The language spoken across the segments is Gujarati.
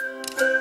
Música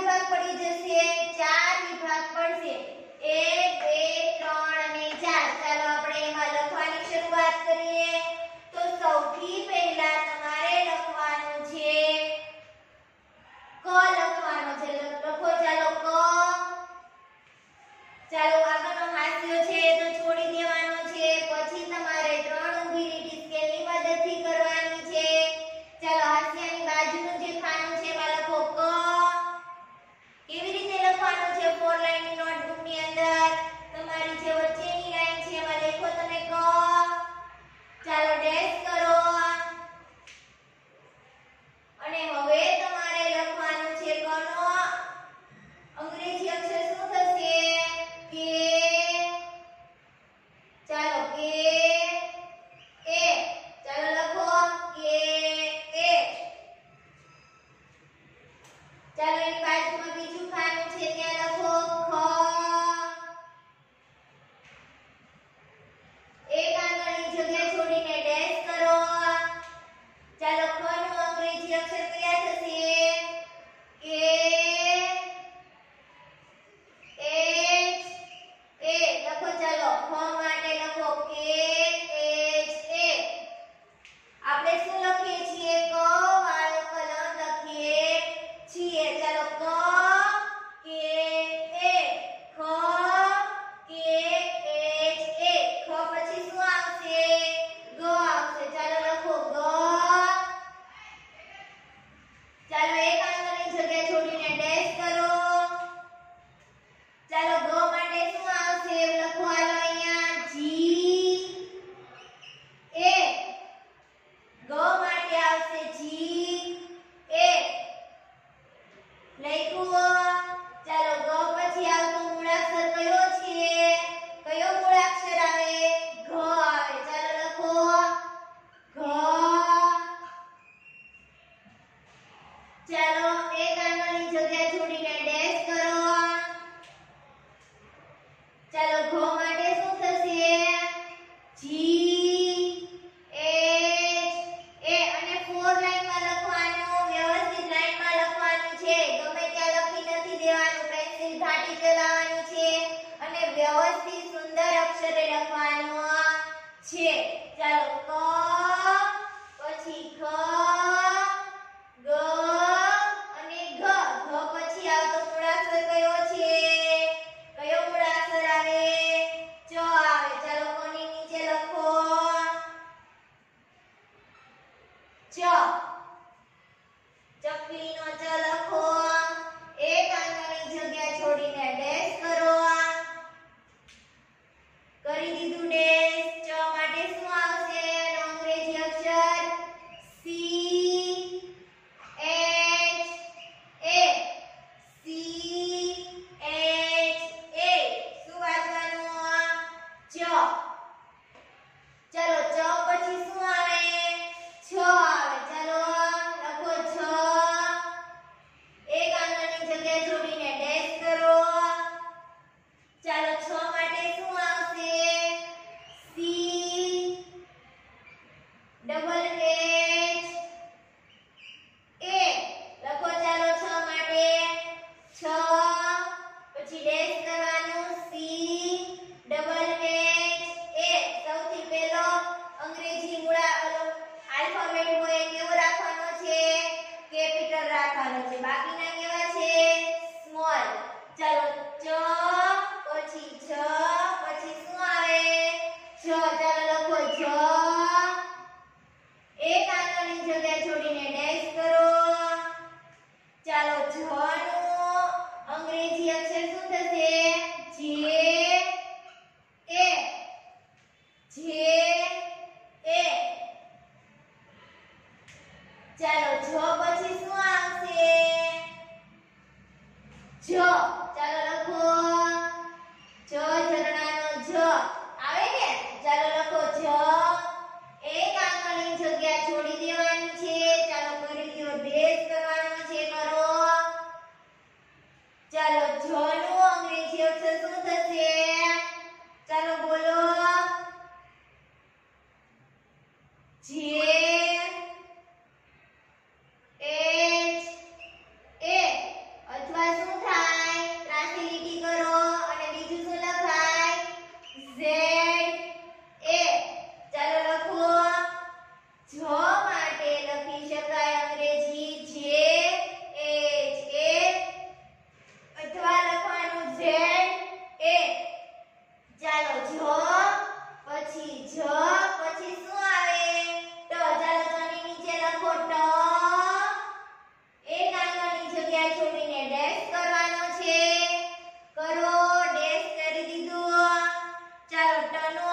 વિભાગ પડી જશે ચાર વિભાગ પડશે. એક ડેશ કરો. ચાલો જ 七 పట్టను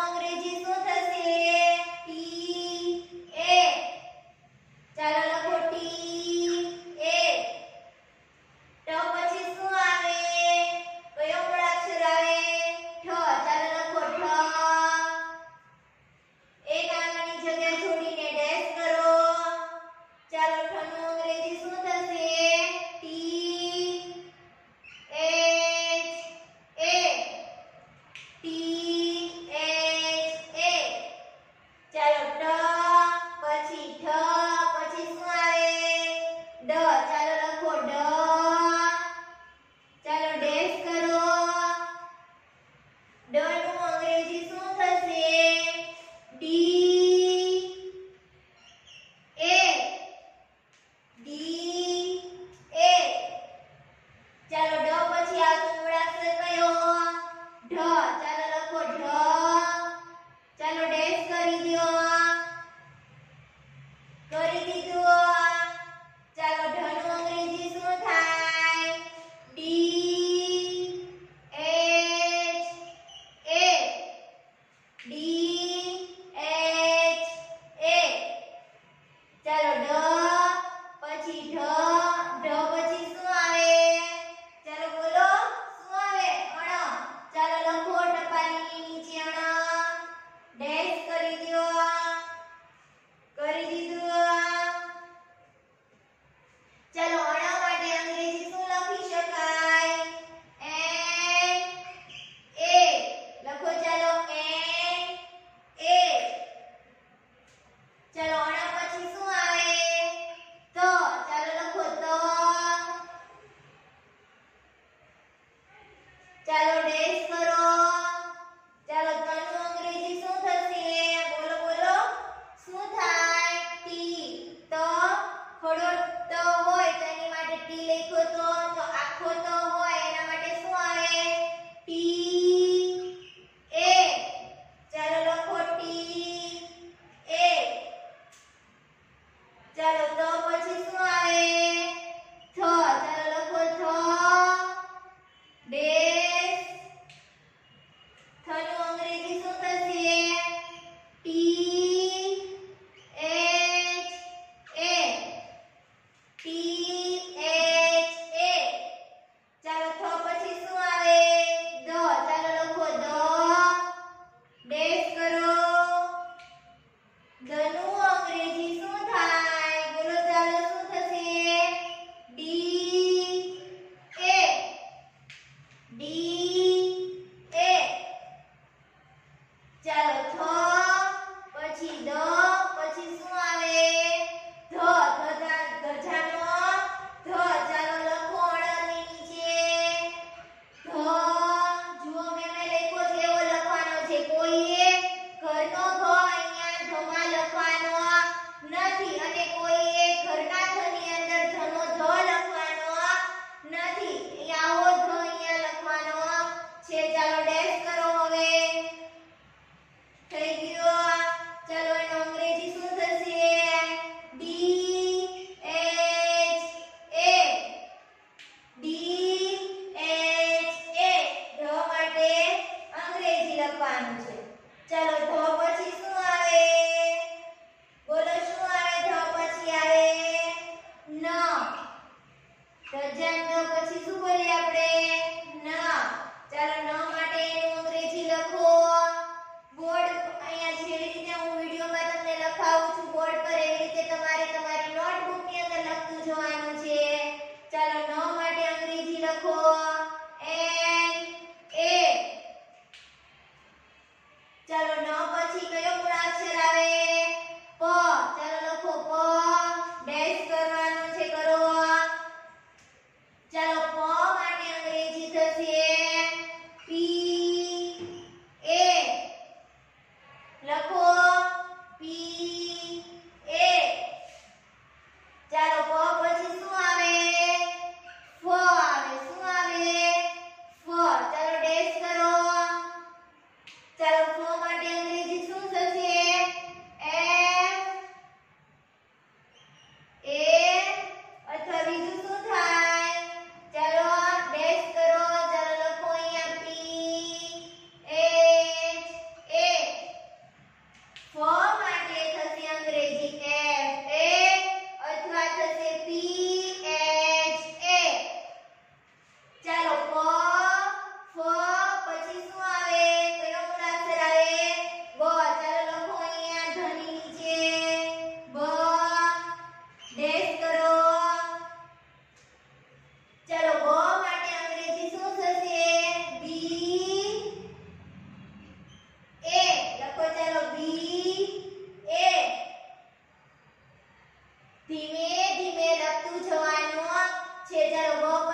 ધીમે ધીમે લખતું જવાનું છે. જરો